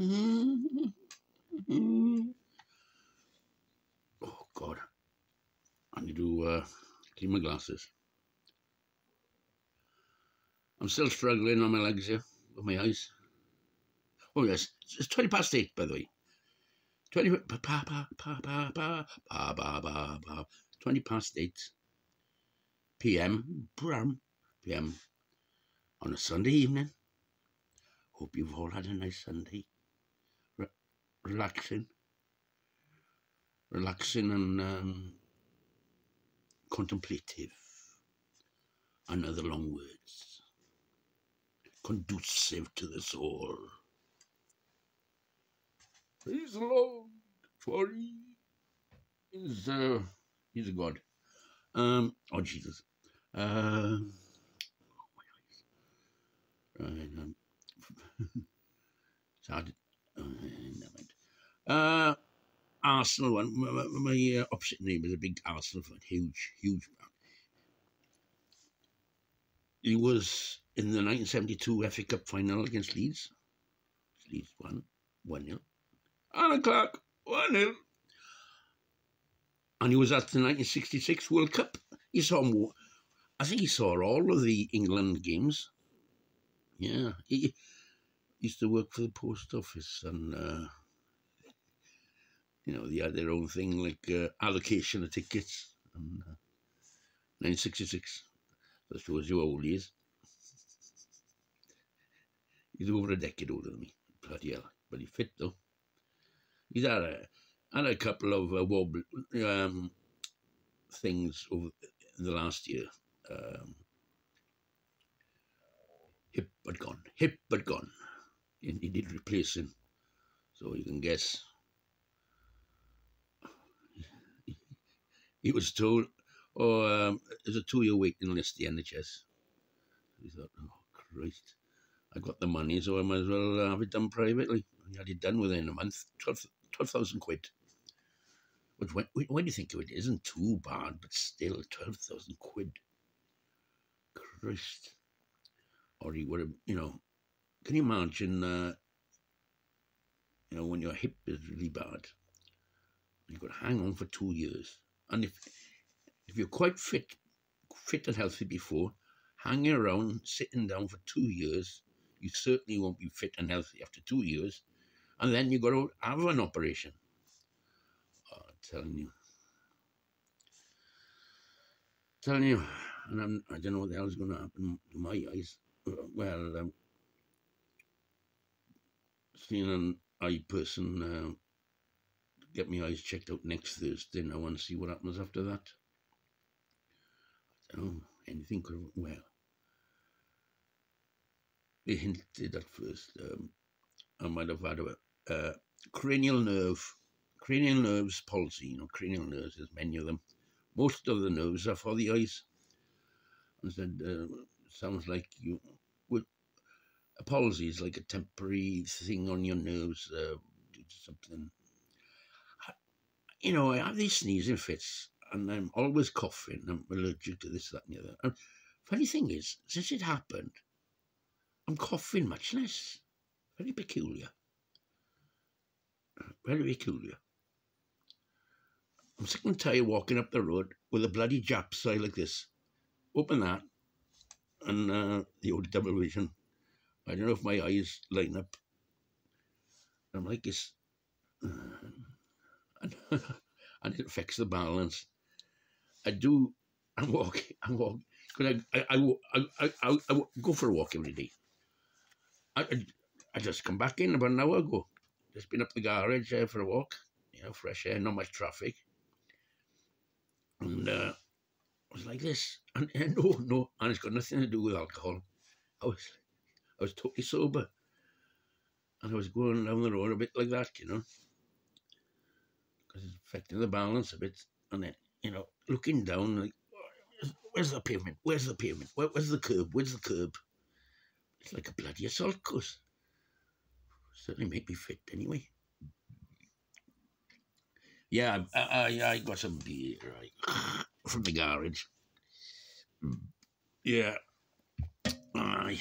Oh, God. I need to uh, clean my glasses. I'm still struggling on my legs here with my eyes. Oh, yes. It's 20 past 8, by the way. 20, pa, pa, pa, pa, pa, pa, pa, pa, pa, pa, 20 past 8 p.m. Bram p.m. on a Sunday evening. Hope you've all had a nice Sunday. Re- relaxing. Relaxing and um, contemplative. Another long words. Conducive to the soul. The Lord, for he is, uh, he's a God. Um, oh, Jesus. Uh, right, um, it's hard. Uh, Arsenal one. My, my, my uh, opposite neighbour is a big Arsenal fan. Huge, huge fan. He was in the 1972 FA Cup final against Leeds. Leeds won 1 0. Allan Clarke, 1 0. And he was at the 1966 World Cup. He saw more. I think he saw all of the England games. Yeah, he used to work for the post office, and uh, you know they had their own thing like uh, allocation of tickets. And, uh, 1966. That shows you how old he is. He's over a decade older than me. Bloody hell. But he's fit though. He's had a, had a couple of uh, wobble, um, things over the last year. Um, hip but gone. Hip but gone. And he did replace him. So you can guess. He was told, oh, um, there's a two year waiting list, the NHS. He thought, oh, Christ. I got the money, so I might as well have it done privately. He had it done within a month, 12,000 12, quid. Which, when, when you think of it, isn't too bad, but still 12,000 quid. Christ. Or he would have, you know, can you imagine, uh, you know, when your hip is really bad, You could hang on for two years. And if if you're quite fit, fit and healthy before, hanging around, sitting down for two years, you certainly won't be fit and healthy after two years. And then you've got to have an operation. Oh, I'm telling you. telling you. And I'm, I don't know what the hell's going to happen to my eyes. Well, um, seeing an eye person uh, get my eyes checked out next Thursday, and I want to see what happens after that. I don't know, anything could have, well, they hinted at first um, I might have had a, a cranial nerve, cranial nerves palsy, you know, cranial nerves, there's many of them. Most of the nerves are for the eyes. And said, uh, sounds like you would, a palsy is like a temporary thing on your nerves uh, something. You know, I have these sneezing fits and I'm always coughing. I'm allergic to this, that, and the other. And funny thing is, since it happened, I'm coughing much less. Very peculiar. Very peculiar. I'm sick and tired walking up the road with a bloody Jap sign like this. Open that, and uh, the old double vision. I don't know if my eyes line up. I'm like this, uh, and, it affects the balance. I do. I'm walking. I'm walking. Cause I, I, I, I, I, I go for a walk every day. I, I, I just come back in about an hour ago. Just been up the garage uh, for a walk. You know, fresh air, not much traffic. And uh, I was like this. And, and no, no, and it's got nothing to do with alcohol. I was, I was totally sober. And I was going down the road a bit like that, you know. Because it's affecting the balance a bit. And then, you know, looking down, like, where's the pavement? Where's the pavement? Where, where's the curb? Where's the curb? It's like a bloody assault course. Certainly make me fit anyway. Yeah, I, I, I got some beer right, from the garage. Hmm. Yeah. Aye.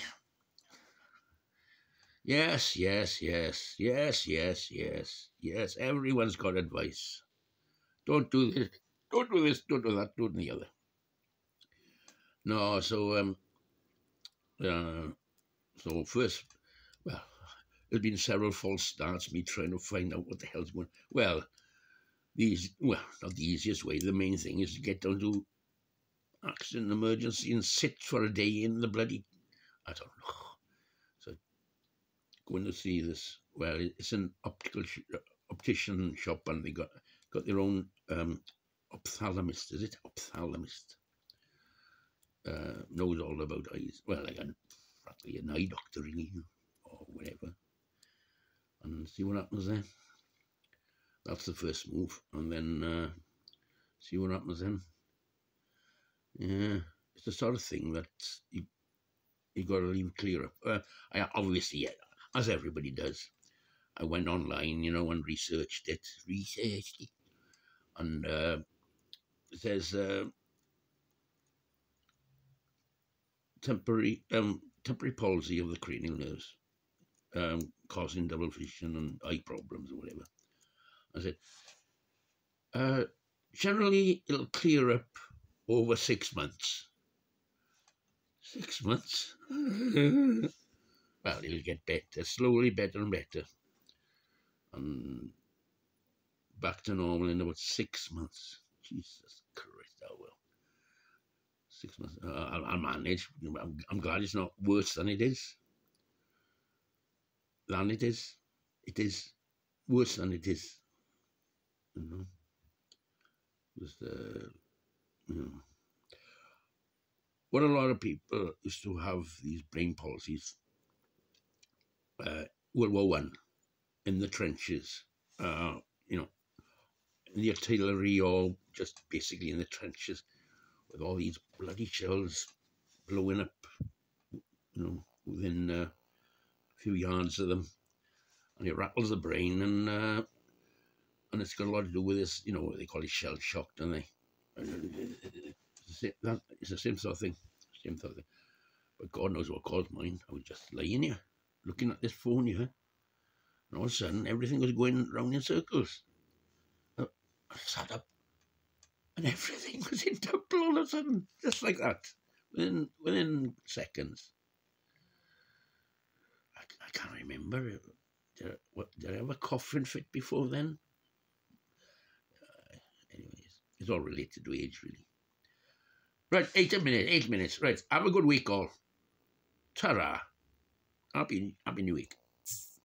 Yes, yes, yes, yes, yes, yes, yes. Everyone's got advice. Don't do this. Don't do this. Don't do that. Don't do the other. No, so um, uh, so first, well, there's been several false starts. Me trying to find out what the hell's going. Well, these well, not the easiest way. The main thing is to get down to accident emergency and sit for a day in the bloody. I don't know. Going to see this. Well, it's an optical sh optician shop, and they got got their own um, ophthalmist. Is it ophthalmist? Uh, knows all about eyes. Well, like a, practically an eye doctor, really, or whatever. And see what happens then. That's the first move, and then uh, see what happens then. Yeah, it's the sort of thing that you you got to leave clear up. Uh, I obviously, as everybody does, I went online, you know, and researched it, researched it, and uh, says uh, temporary um, temporary palsy of the cranial nerves, um, causing double vision and eye problems or whatever. I said, uh, generally it'll clear up over six months. Six months? well, it'll get better, slowly better and better. And back to normal in about six months. Jesus Christ, oh well. Six months. Uh, I'll, I'll, manage. I'm, I'm glad it's not worse than it is. Than it is. It is worse than it is. You know. Just, uh, you know. What a lot of people used to have these brain palsies. Uh, World War One, in the trenches, uh, you know, in the artillery or just basically in the trenches with all these bloody shells blowing up, you know, within uh, a few yards of them. And it rattles the brain and uh, and it's got a lot to do with this, you know, what they call it shell shock, don't they? It's the same sort of thing, same sort of thing. But God knows what caused mine. I was just lying here, looking at this phone here, and all of a sudden everything was going round in circles. I sat up and everything was in double all of a sudden, just like that, within within seconds. I, I can't remember. Did I, what, did I have a coughing fit before then? Uh, anyways, it's all related to age, really. Right, eight minutes, eight minutes. Right, have a good week, all. Ta-ra. Happy, happy New Week.